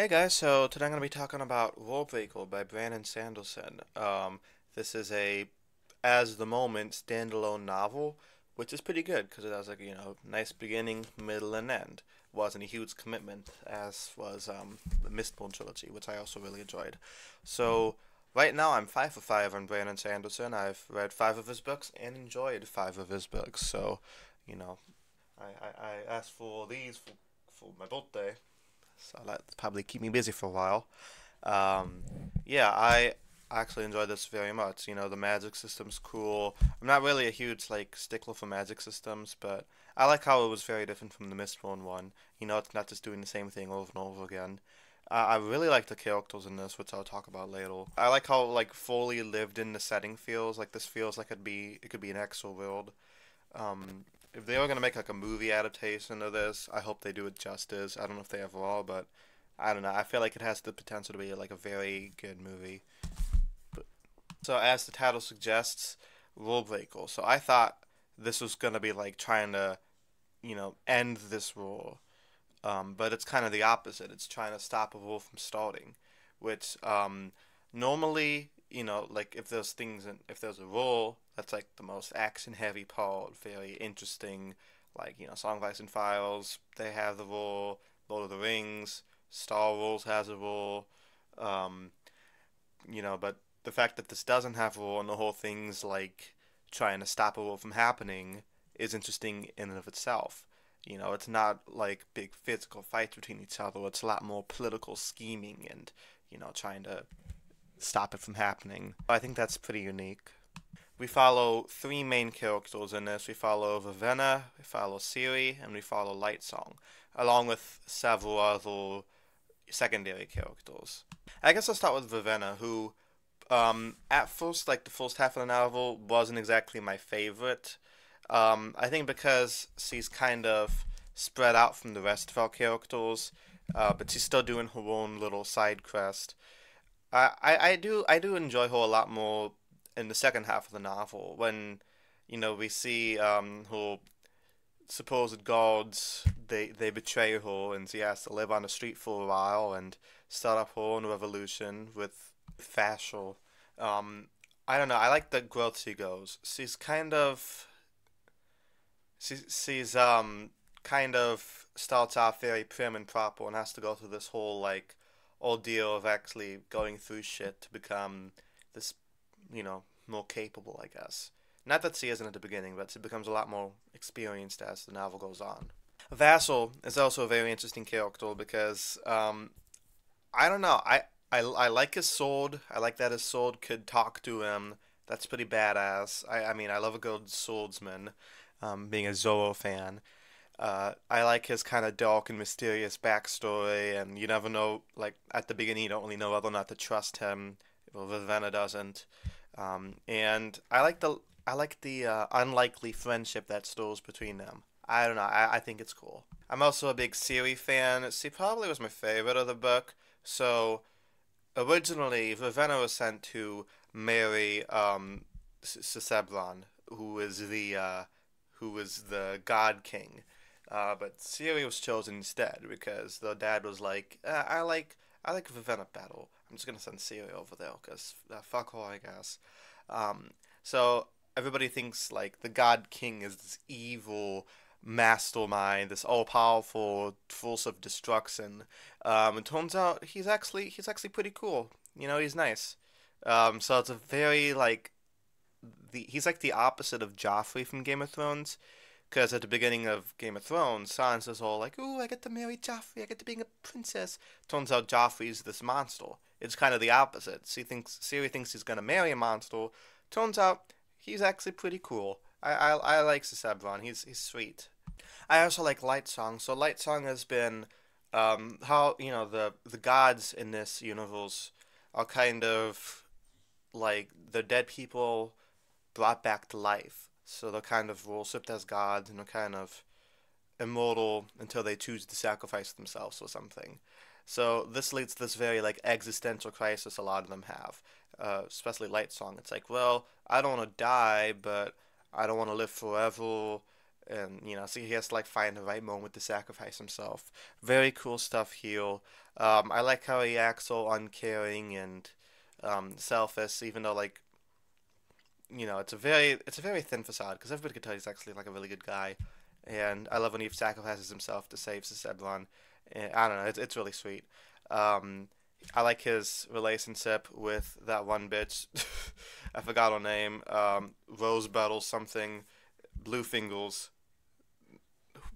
Hey guys, so today I'm going to be talking about Vehicle by Brandon Sanderson. Um, this is a, as the moment, standalone novel, which is pretty good because it has like you know nice beginning, middle, and end. Wasn't a huge commitment as was um, the Mistborn trilogy, which I also really enjoyed. So right now I'm five for five on Brandon Sanderson. I've read five of his books and enjoyed five of his books. So, you know, I I, I asked for these for for my birthday so that'll probably keep me busy for a while. Um, yeah, I actually enjoy this very much. You know, the magic system's cool. I'm not really a huge like stickler for magic systems, but I like how it was very different from the Mistborn one. You know, it's not just doing the same thing over and over again. I really like the characters in this, which I'll talk about later. I like how like fully lived in the setting feels. Like this feels like it'd be it could be an extra world. Um, if they were gonna make like a movie adaptation of this, I hope they do it justice. I don't know if they ever are, but I don't know. I feel like it has the potential to be like a very good movie. But, so as the title suggests, Warbreaker. So I thought this was gonna be like trying to, you know, end this rule, um, but it's kind of the opposite. It's trying to stop a rule from starting, which um, normally you know, like if there's things, in, if there's a role that's like the most action heavy part, very interesting, like you know, Song of Ice and Fire, they have the role. Lord of the Rings, Star Wars has a role. Um, you know, but the fact that this doesn't have a role and the whole thing's like trying to stop a from happening is interesting in and of itself. You know, it's not like big physical fights between each other. It's a lot more political scheming and you know trying to stop it from happening. I think that's pretty unique. We follow three main characters in this. We follow Vivenna, we follow Siri, and we follow Lightsong, along with several other secondary characters. I guess I'll start with Vivenna, who, um, at first, like the first half of the novel, wasn't exactly my favorite. Um, I think because she's kind of spread out from the rest of our characters, uh, but she's still doing her own little side quest. I, I do I do enjoy her a lot more in the second half of the novel when you know we see um, her supposed gods they they betray her and she has to live on the street for a while and start up her own revolution with fashion. Um, I don't know. I like the growth she goes. She's kind of she's she's um kind of starts off very prim and proper and has to go through this whole like ordeal of actually going through shit to become this, you know, more capable, I guess. Not that she isn't at the beginning, but she becomes a lot more experienced as the novel goes on. Vasher is also a very interesting character because um, I don't know. I, I I like his sword. I like that his sword could talk to him. That's pretty badass. I I mean I love a good swordsman. Um, being a Zoro fan, uh, I like his kind of dark and mysterious backstory, and you never know. Like at the beginning, you don't really know whether or not to trust him. Well, Vivenna doesn't, um, and I like the I like the uh, unlikely friendship that stores between them. I don't know. I, I think it's cool. I'm also a big Siri fan. She probably was my favorite of the book. So originally, Vivenna was sent to marry um, who is the uh, who is the God King. Uh, but Siri was chosen instead because the dad was like, uh, I like I like Vivenna battle. I'm just gonna send Siri over there because uh, fuck her, I guess. Um, so everybody thinks like the God King is this evil mastermind, this all powerful force of destruction. Um, it turns out he's actually he's actually pretty cool. You know, he's nice. Um, so it's a very like the he's like the opposite of Joffrey from Game of Thrones. Because at the beginning of Game of Thrones, Sansa's all like, "Ooh, I get to marry Joffrey. I get to be a princess." Turns out Joffrey's this monster. It's kind of the opposite. Thinks Siri thinks he's gonna marry a monster. Turns out he's actually pretty cool. I I, I like Susebron. He's he's sweet. I also like Lightsong. So Lightsong has been um, how you know the the gods in this universe are kind of like the dead people brought back to life so they're kind of worshipped as gods and they're kind of immortal until they choose to sacrifice themselves or something. So this leads to this very like existential crisis a lot of them have, uh, especially Lightsong. It's like, well, I don't want to die, but I don't want to live forever, and you know, so he has to like find the right moment to sacrifice himself. Very cool stuff here. Um, I like how he acts so uncaring and um, selfish, even though like you know, it's a very it's a very thin facade because everybody can tell he's actually like a really good guy, and I love when he sacrifices himself to save Susebron. And, I don't know, it's it's really sweet. Um, I like his relationship with that one bitch. I forgot her name. Um, Rose Battle something, Blue Fingers.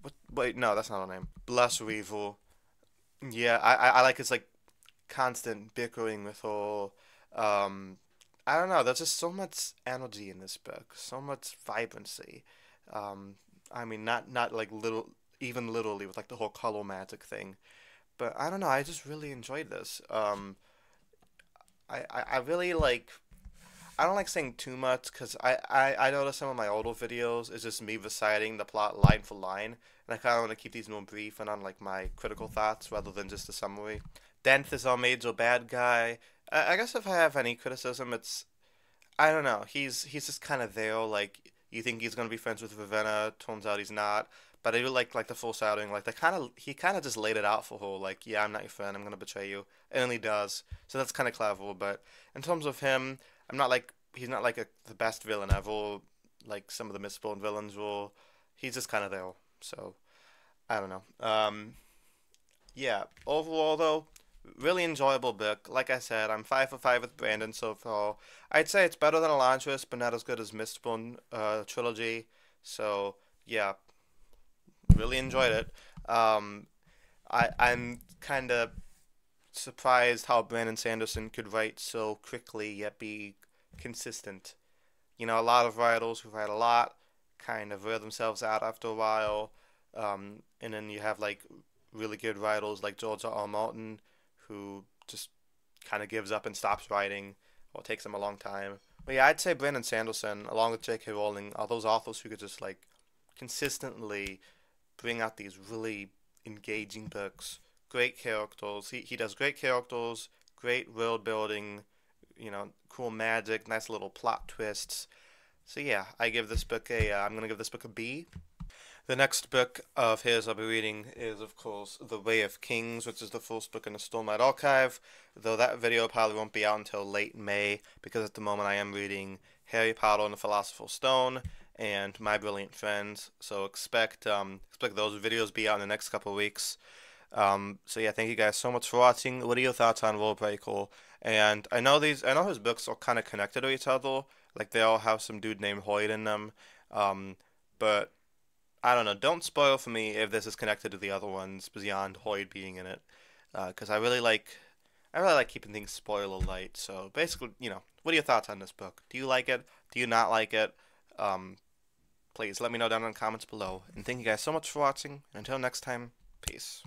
What? Wait, no, that's not her name. Blushweaver. Yeah, I, I, I like his like constant bickering with her. Um, I don't know. There's just so much energy in this book, so much vibrancy. Um, I mean, not not like little, even literally with like the whole color magic thing, but I don't know. I just really enjoyed this. Um, I, I, I really like. I don't like saying too much because I, I, I notice some of my older videos is just me reciting the plot line for line, and I kind of want to keep these more brief and on like my critical thoughts rather than just a summary. Denth is our major bad guy. I, I guess if I have any criticism, it's I don't know. He's he's just kind of there. Like you think he's gonna be friends with Ravenna, turns out he's not. But I do like like the full shouting. Like they kind of he kind of just laid it out for her. Like yeah, I'm not your friend. I'm gonna betray you, and he does. So that's kind of clever. But in terms of him, I'm not like he's not like a, the best villain ever. Like some of the Mistborn villains were. He's just kind of there. So I don't know. Um, yeah. Overall though, really enjoyable book. Like I said, I'm five for five with Brandon so far. I'd say it's better than Elantris, but not as good as Mistborn uh, trilogy. So yeah, really enjoyed it. Um, I I'm kind of surprised how Brandon Sanderson could write so quickly yet be consistent. You know, a lot of writers who write a lot kind of wear themselves out after a while. Um, and then you have like really good writers like George R. R. Martin who just kind of gives up and stops writing, or it takes him a long time. But yeah, I'd say Brandon Sanderson, along with J.K. Rowling, are those authors who could just like consistently bring out these really engaging books. Great characters. He he does great characters, great world building, you know, cool magic, nice little plot twists. So yeah, I give this book a. am uh, gonna give this book a B. The next book of his I'll be reading is, of course, The Way of Kings, which is the first book in the Stormlight Archive, though that video probably won't be out until late May, because at the moment I am reading Harry Potter and the Philosopher's Stone and My Brilliant Friends, so expect um, expect those videos be out in the next couple of weeks. Um, so yeah, thank you guys so much for watching. What are your thoughts on Warbreaker? And I know these, I know his books are kind of connected to each other, like they all have some dude named Hoid in them, um, but I don't know. Don't spoil for me if this is connected to the other ones beyond Hoid being in it, because uh, I really like, I really like keeping things spoiler light. So basically, you know, what are your thoughts on this book? Do you like it? Do you not like it? Um, please let me know down in the comments below. And thank you guys so much for watching. Until next time, peace.